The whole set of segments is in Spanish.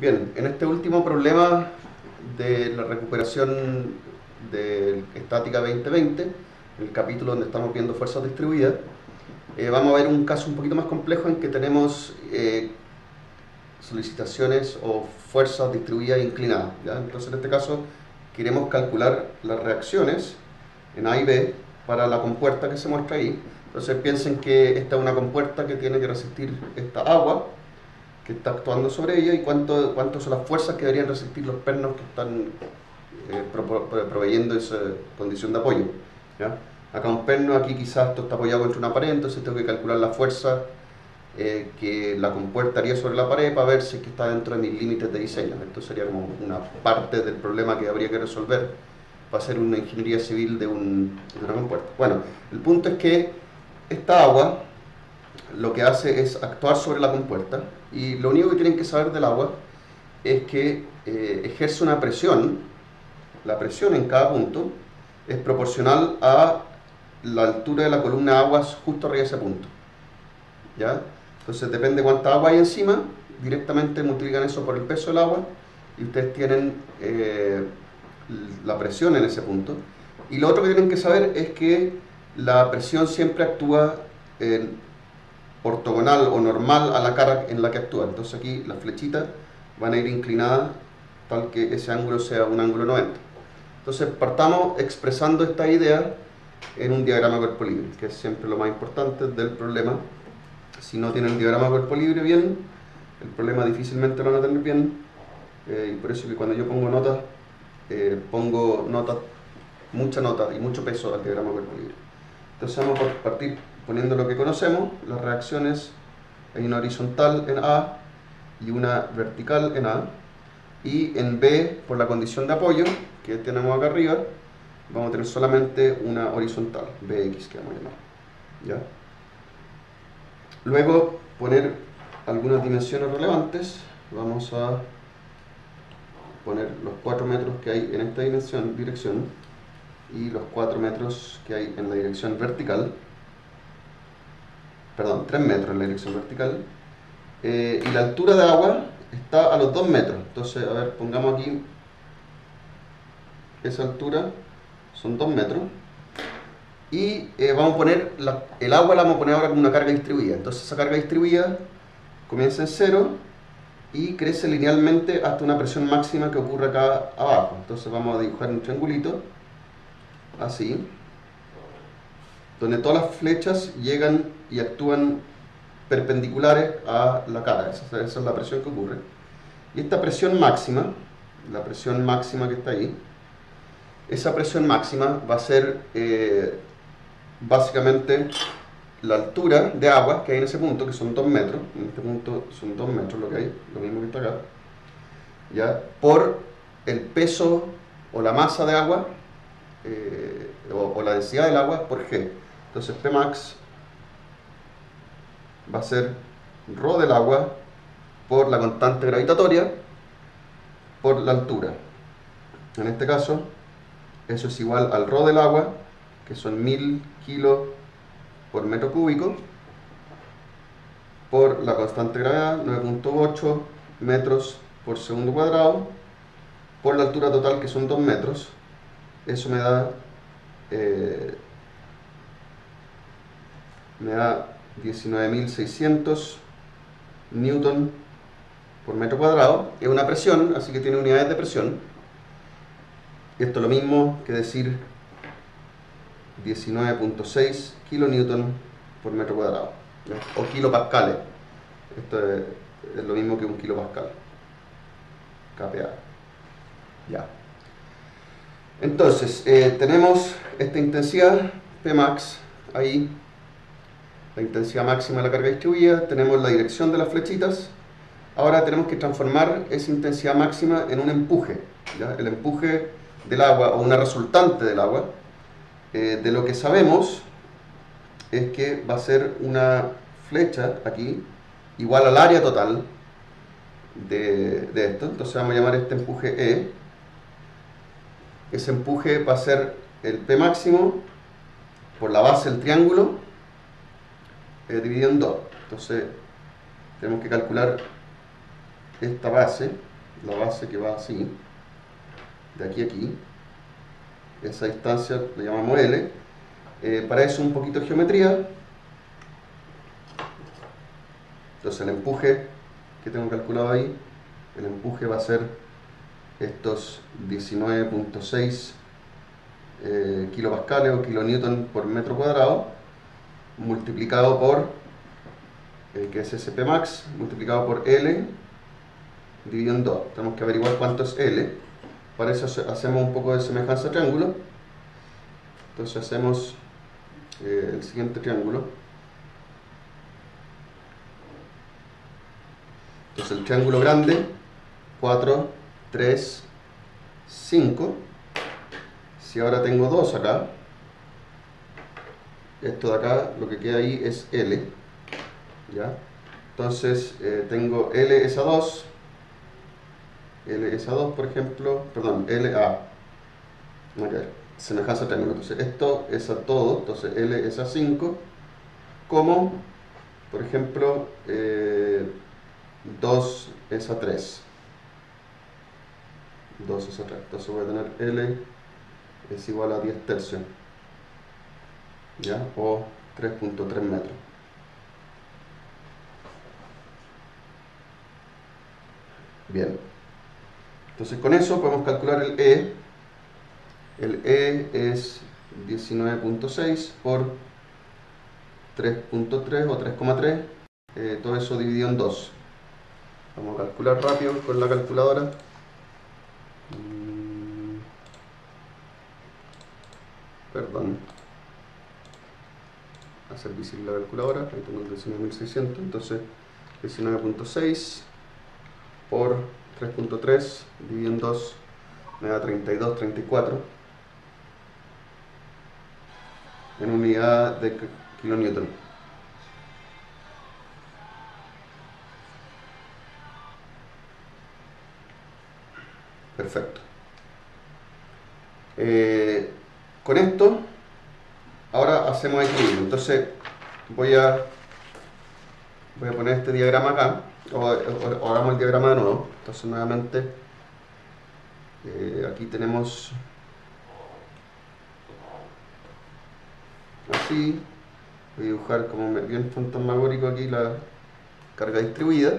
Bien, en este último problema de la recuperación de estática 2020, el capítulo donde estamos viendo fuerzas distribuidas, eh, vamos a ver un caso un poquito más complejo en que tenemos eh, solicitaciones o fuerzas distribuidas inclinadas. Entonces, en este caso, queremos calcular las reacciones en A y B para la compuerta que se muestra ahí. Entonces, piensen que esta es una compuerta que tiene que resistir esta agua que está actuando sobre ella y cuánto, cuánto son las fuerzas que deberían resistir los pernos que están eh, proveyendo esa condición de apoyo. Acá un perno, aquí quizás esto está apoyado contra una pared, entonces tengo que calcular la fuerza eh, que la compuerta haría sobre la pared para ver si es que está dentro de mis límites de diseño. Esto sería como una parte del problema que habría que resolver para hacer una ingeniería civil de, un, de una compuerta. Bueno, el punto es que esta agua lo que hace es actuar sobre la compuerta y lo único que tienen que saber del agua es que eh, ejerce una presión, la presión en cada punto es proporcional a la altura de la columna de aguas justo arriba de ese punto. ¿Ya? Entonces depende cuánta agua hay encima, directamente multiplican eso por el peso del agua y ustedes tienen eh, la presión en ese punto. Y lo otro que tienen que saber es que la presión siempre actúa en ortogonal o normal a la cara en la que actúa. Entonces aquí las flechitas van a ir inclinadas tal que ese ángulo sea un ángulo 90. Entonces partamos expresando esta idea en un diagrama cuerpo libre, que es siempre lo más importante del problema. Si no tienen el diagrama cuerpo libre bien, el problema difícilmente lo van a tener bien. Eh, y por eso que cuando yo pongo notas, eh, pongo notas, mucha nota y mucho peso al diagrama cuerpo libre. Entonces vamos a partir poniendo lo que conocemos, las reacciones, hay una horizontal en A y una vertical en A, y en B, por la condición de apoyo que tenemos acá arriba, vamos a tener solamente una horizontal, BX que vamos a llamar. ¿ya? Luego, poner algunas dimensiones relevantes, vamos a poner los 4 metros que hay en esta dimensión, dirección y los 4 metros que hay en la dirección vertical perdón, 3 metros en la dirección vertical, eh, y la altura de agua está a los 2 metros. Entonces, a ver, pongamos aquí esa altura, son 2 metros, y eh, vamos a poner, el agua la vamos a poner ahora como una carga distribuida. Entonces esa carga distribuida comienza en 0 y crece linealmente hasta una presión máxima que ocurre acá abajo. Entonces vamos a dibujar un triangulito, así donde todas las flechas llegan y actúan perpendiculares a la cara. Esa, es la presión que ocurre. Y esta presión máxima, la presión máxima que está ahí, esa presión máxima va a ser eh, básicamente la altura de agua que hay en ese punto, que son 2 metros, en este punto son 2 metros lo que hay, lo mismo que está acá, ¿ya? por el peso o la masa de agua eh, o, o, la densidad del agua por G. Entonces Pmax va a ser ρ del agua por la constante gravitatoria por la altura. En este caso, eso es igual al ρ del agua, que son 1000 kilos por metro cúbico, por la constante gravedad, 9.8 metros por segundo cuadrado, por la altura total, que son 2 metros. Eso me da me da 19.600 newton por metro cuadrado. Es una presión, así que tiene unidades de presión. Esto es lo mismo que decir 19.6 kilonewton por metro cuadrado. O kilopascales. Esto es, lo mismo que un kilopascal. KPA. Ya. Entonces, eh, tenemos esta intensidad, Pmax, ahí la intensidad máxima de la carga distribuida, tenemos la dirección de las flechitas, ahora tenemos que transformar esa intensidad máxima en un empuje, el empuje del agua o una resultante del agua, eh, de lo que sabemos es que va a ser una flecha aquí igual al área total de, de esto, entonces vamos a llamar este empuje E, ese empuje va a ser el P máximo por la base del triángulo dividido en 2. Entonces, tenemos que calcular esta base la base que va así, de aquí a aquí, esa distancia la llamamos L. Eh, para eso un poquito de geometría. Entonces el empuje que tengo calculado ahí, el empuje va a ser estos 19.6 eh, kilopascales o kilonewton por metro cuadrado multiplicado por el que es SP max multiplicado por L dividido en 2 tenemos que averiguar cuánto es L. Para eso hacemos un poco de semejanza triángulo. Entonces hacemos eh, el siguiente triángulo. Entonces el triángulo grande 4, 3, 5 si ahora tengo 2 acá, esto de acá, lo que queda ahí es L, ¿ya? Entonces eh, tengo L es a 2, L es a 2 por ejemplo, perdón, L a, okay. semejanza triángulo, entonces esto es a todo, entonces L es a 5, como, por ejemplo, eh, 2 es a 3, 2 es a 3, entonces voy a tener L es igual a 10 tercios, ¿ya? O 3.3 metros. Bien. Entonces con eso podemos calcular el E. El E es 19.6 por 3.3 o 3,3. Eh, todo eso dividido en 2. Vamos a calcular rápido con la calculadora. perdón, hacer visible la calculadora, ahí tengo el 19.600, entonces 19.6 por 3.3 dividido en 2 me da 32, 34 en unidad de kilonewton. Perfecto. Eh, con esto, ahora hacemos equilibrio. Entonces, voy a, voy a poner este diagrama acá, o, hagamos el diagrama de nuevo. Entonces, nuevamente, eh, aquí tenemos así. Voy a dibujar como bien fantasmagórico aquí la carga distribuida.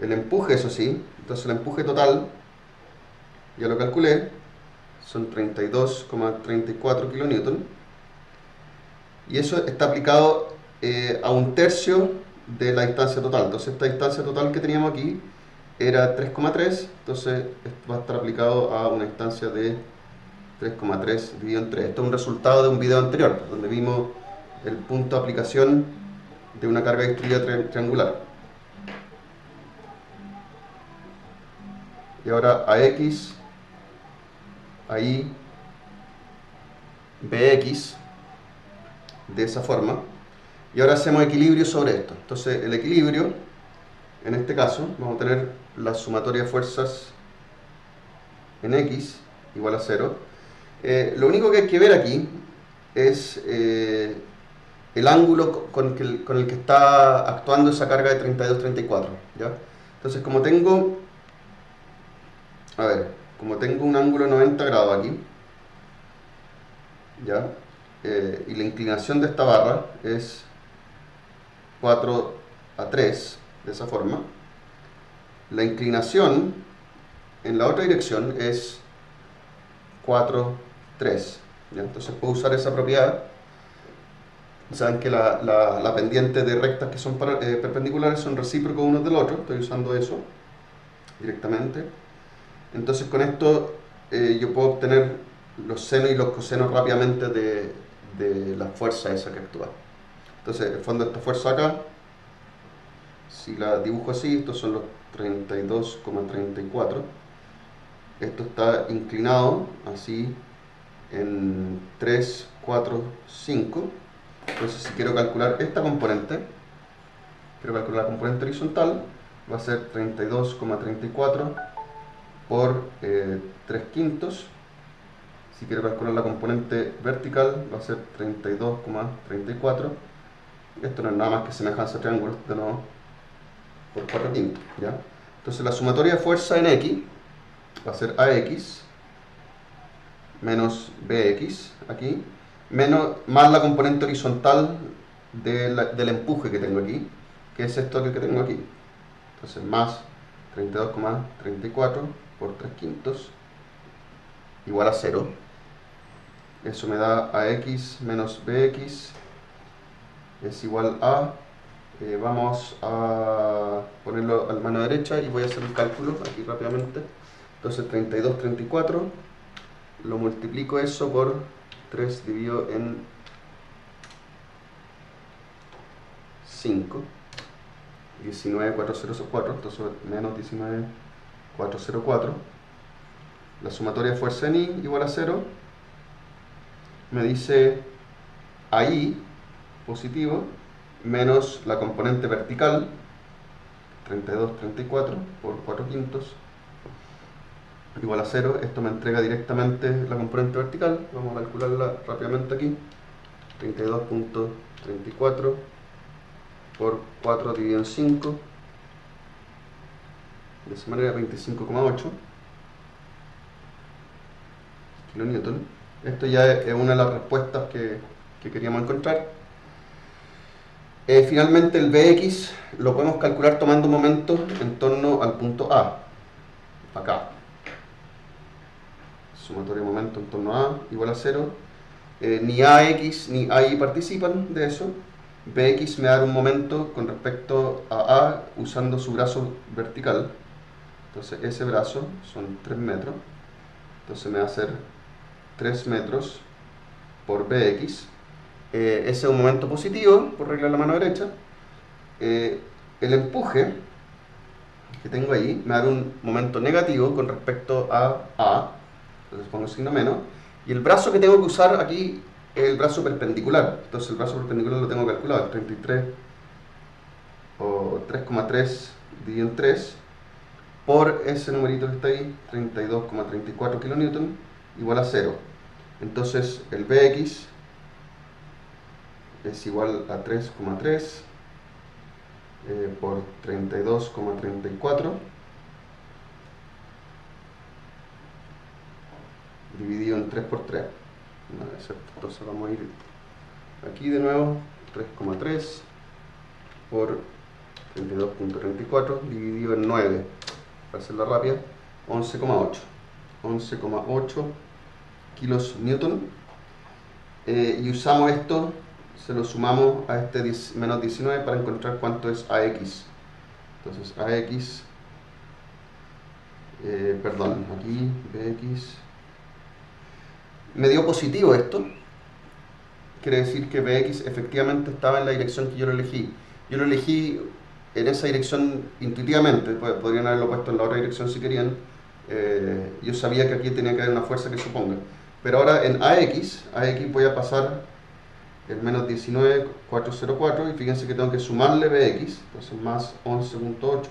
El empuje, eso sí. Entonces, el empuje total, ya lo calculé, son 32,34 kilonewton. Y eso está aplicado eh, a un tercio de la distancia total. Entonces esta distancia total que teníamos aquí era 3,3 entonces va a estar aplicado a una distancia de 3,3 dividido en 3 esto es un resultado de un video anterior donde vimos el punto de aplicación de una carga distribuida triangular. Y ahora a x ahí bx de esa forma. Y ahora hacemos equilibrio sobre esto. Entonces el equilibrio en este caso vamos a tener la sumatoria de fuerzas en x igual a 0 eh, lo único que hay que ver aquí es eh, el ángulo con, el que está actuando esa carga de 32-34 entonces como tengo a ver como tengo un ángulo de 90 grados aquí, ¿ya? Eh, y la inclinación de esta barra es 4 a 3, de esa forma, la inclinación en la otra dirección es 4, 3. Entonces puedo usar esa propiedad. Saben que la, la, pendiente de rectas que son eh, perpendiculares son recíprocos unos del otro. Estoy usando eso directamente. Entonces con esto eh, yo puedo obtener los senos y los cosenos rápidamente de, la fuerza esa que actúa. Entonces, el fondo de esta fuerza acá, si la dibujo así, estos son los 32,34. Esto está inclinado así en 3, 4, 5. Entonces, si quiero calcular esta componente, quiero calcular la componente horizontal, va a ser 32,34 por 3 eh, quintos. Si quiero calcular la componente vertical va a ser 32,34. Esto no es nada más que semejanza a triángulos de nuevo por 4 quintos. ¿ya? Entonces la sumatoria de fuerza en X va a ser AX menos BX aquí, menos, más la componente horizontal del empuje que tengo aquí, que es esto que tengo aquí. Entonces más 32,34 por 3 quintos igual a 0. Eso me da AX menos BX es igual a eh, vamos a ponerlo a la mano derecha y voy a hacer el cálculo aquí rápidamente. Entonces 32, 34, lo multiplico eso por 3 dividido en 5, 19,404, entonces menos 19,404. La sumatoria de fuerza en I igual a 0. Me dice ahí positivo menos la componente vertical, 32, 34 por 4 quintos, igual a 0. Esto me entrega directamente la componente vertical. Vamos a calcularla rápidamente aquí. 32.34 por 4 dividido en 5. De esa manera 25,8 kilonewton. Esto ya es una de las respuestas que, que queríamos encontrar. Eh, finalmente el Bx lo podemos calcular tomando momentos en torno al punto A, acá. Sumatorio de momento en torno a A igual a 0. Eh, ni AX ni AI participan de eso. Bx me da un momento con respecto a A usando su brazo vertical. Entonces ese brazo son 3 metros. Entonces me va a hacer 3 metros por Bx eh, ese es un momento positivo, por regla de la mano derecha. Eh, el empuje que tengo ahí me da un momento negativo con respecto a A, entonces pongo signo menos, y el brazo que tengo que usar aquí es el brazo perpendicular, entonces el brazo perpendicular lo tengo calculado, el 33 o 3,3 dividido en 3 por ese numerito que está ahí, 32,34 kN, igual a 0. Entonces el Bx es igual a 3,3 eh, por 32,34 dividido en 3 por 3 entonces vamos a ir aquí de nuevo 3,3 por 32.34 dividido en 9 para hacerla rápida 11,8 11,8 kilos newton eh, y usamos esto se lo sumamos a este menos 19 para encontrar cuánto es AX. Entonces AX, eh, perdón, aquí BX, me dio positivo esto, quiere decir que BX efectivamente estaba en la dirección que yo lo elegí. Yo lo elegí en esa dirección intuitivamente, podrían haberlo puesto en la otra dirección si querían. Eh, yo sabía que aquí tenía que haber una fuerza que suponga. Pero ahora en AX, AX voy a pasar el menos 19,404 y fíjense que tengo que sumarle BX, entonces más 11.8.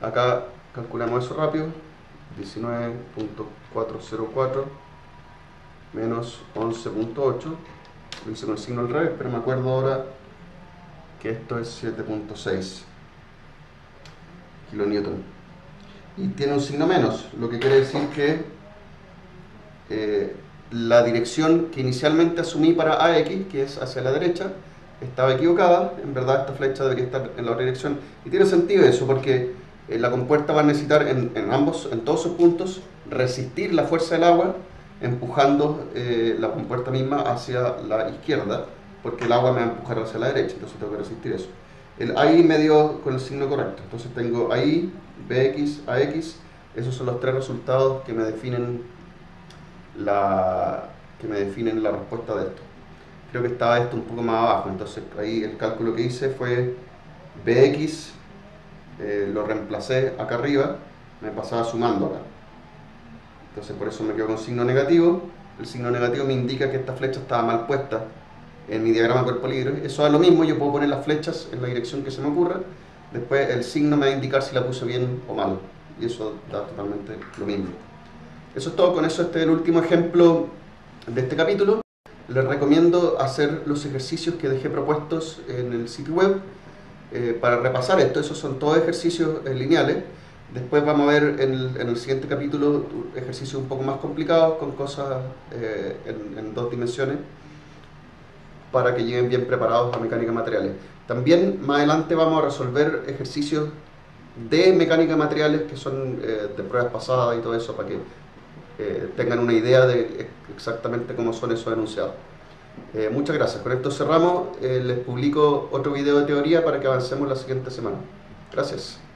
Acá calculamos eso rápido, 19.404 menos 11.8, lo hice con el signo al revés, pero me acuerdo ahora que esto es 7.6 kilonewton. Y tiene un signo menos, lo que quiere decir que eh, la dirección que inicialmente asumí para AX, que es hacia la derecha, estaba equivocada, en verdad esta flecha debería estar en la otra dirección. Y tiene sentido eso, porque eh, la compuerta va a necesitar en, ambos, en todos sus puntos, resistir la fuerza del agua, empujando eh, la compuerta misma hacia la izquierda, porque el agua me va a empujar hacia la derecha, entonces tengo que resistir eso. El AI me dio con el signo correcto, entonces tengo AI, BX, AX, esos son los tres resultados que me definen la, que me definen la respuesta de esto. Creo que estaba esto un poco más abajo, entonces ahí el cálculo que hice fue Bx, eh, lo reemplacé acá arriba, me pasaba sumando acá. Entonces por eso me quedo con signo negativo. El signo negativo me indica que esta flecha estaba mal puesta en mi diagrama cuerpo libre. Eso es lo mismo, yo puedo poner las flechas en la dirección que se me ocurra. Después el signo me va a indicar si la puse bien o mal. Y eso da totalmente lo mismo. Eso es todo, con eso este es el último ejemplo de este capítulo. Les recomiendo hacer los ejercicios que dejé propuestos en el sitio web. eh, para repasar esto. Esos son todos ejercicios eh, lineales. Después vamos a ver en el, en el, siguiente capítulo ejercicios un poco más complicados con cosas eh, en, en, dos dimensiones para que lleguen bien preparados a mecánica de materiales. También más adelante vamos a resolver ejercicios de mecánica de materiales que son eh, de pruebas pasadas y todo eso para que eh, tengan una idea de exactamente cómo son esos enunciados. Eh, muchas gracias. Con esto cerramos. les publico otro video de teoría para que avancemos la siguiente semana. Gracias.